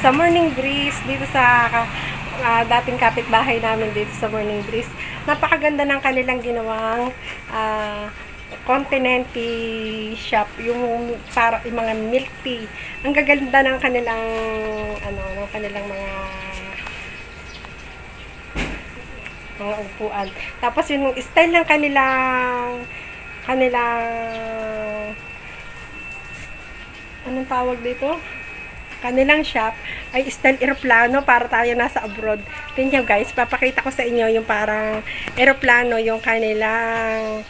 sa Morning Breeze dito sa ah, dating kapitbahay namin dito sa Morning Breeze. Napakaganda ng kanilang ginawang ah, Continente shop, yung para yung mga milk tea. Ang gaganda ng kanilang ano, ng kanilang mga mga upuan. Tapos yung style ng kanilang kanilang anong tawag dito? Kanilang shop ay style aeroplano para tayo nasa abroad. Tingnan guys, papakita ko sa inyo yung parang aeroplano yung kanilang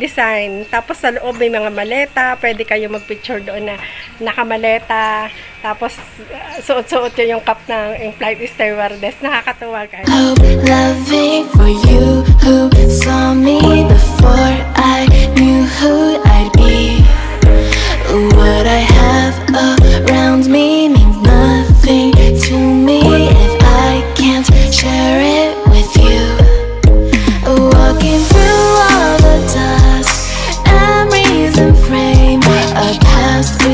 design. Tapos sa loob may mga maleta, pwede kayo magpicture doon na nakamaleta. Tapos uh, suot-suot yun yung cup ng yung flight stewardess. Nakakatuwa guys. Hope loving for you who saw me before I knew who I'd be. last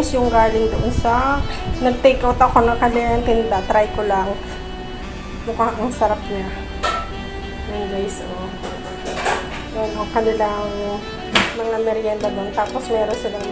guys, yung galing doon sa nag-take out ako ng kanilang tinda. Try ko lang. Mukhang ang sarap niya. Yan guys, oh. Yan, oh, kanilang mga merienda doon. Tapos meron silang